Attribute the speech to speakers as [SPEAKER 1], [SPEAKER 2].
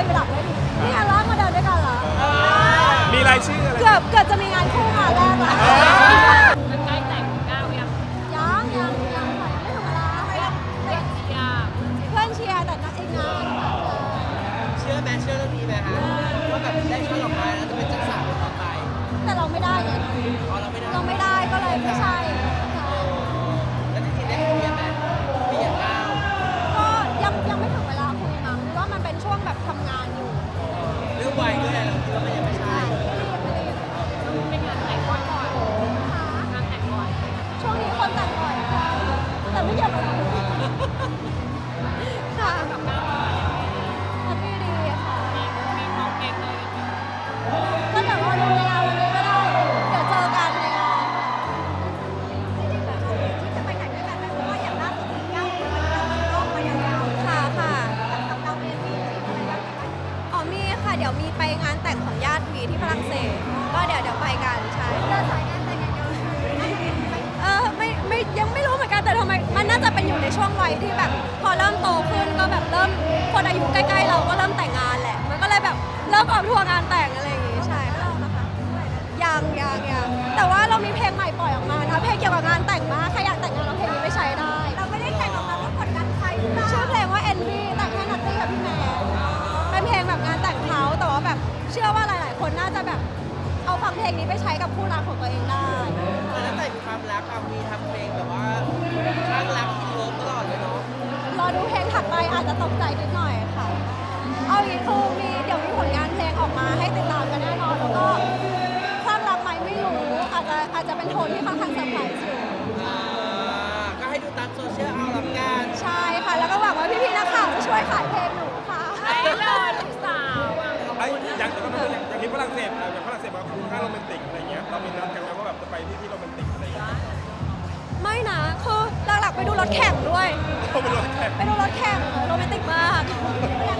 [SPEAKER 1] ย
[SPEAKER 2] กรดับเลยนี่ไง
[SPEAKER 3] ล่างมาเดินด้วยกันเหรอมีรายชื่ออะไร
[SPEAKER 2] เกือบเกือบจะมี ช่
[SPEAKER 3] วงแบ
[SPEAKER 2] บทำงาน ช่วงวัยที่แบบพอเริ่มโตขึ้นก็แบบเริ่มคนอายุใกล้ๆเราก็เริ่มแต่งงานแหละ มันก็เลยแบบเริ่มออกทัวร์งานแต่งอะไรอย่างงี้ใช่ค่ะยังยังยังแต่ว่าเรามีเพลงใหม่ปล่อยออกมานะเพลงเกี่ยวกับงานแต่งมากใครอยากแต่งงานเราเพลงนี้ไปใช้ได้
[SPEAKER 3] เราไม่ได้แต่งออกมาเพื่อกดดันใครหรือเปล่า
[SPEAKER 2] ชื่อเพลงว่า Envy แต่งให้นัตตี้กับพี่แม่เป็นเพลงแบบงานแต่งเขาแต่ว่าแบบเชื่อว่าหลาย ๆ คนน่าจะแบบเอาฟังเพลงนี้ไปใช้กับคู่รักของตัวเองได้ อาจจะอาจจะเป็นโทนที่ค่อนข้างเซอร์ไพรส์อยู่
[SPEAKER 4] อ่าก็ให้ดูตามโซเชียลเอาละกัน
[SPEAKER 2] ใช่ค่ะ แล้วก็หวังว่าพี่ๆนักข่าวจะช่วยขายเพลงหนูค่ะ
[SPEAKER 1] ไอ้เลยลูกสาวอะ
[SPEAKER 5] ไอ้อย่างอย่างอย่างที่ฝรั่งเศสอย่างฝรั่งเศสบอกคุณค่าโรแมนติกอะไรเงี้ยเรามีนัดกันไหมว่าแบบจะไปที่ที่โรแมนติกอะไรเงี้ย
[SPEAKER 2] ไม่นะ คือหลักๆไปดูรถแข่งด้วย
[SPEAKER 5] เขาเป็นรถแข่ง
[SPEAKER 2] ไปดูรถแข่งโรแมนติกมาก
[SPEAKER 3] แ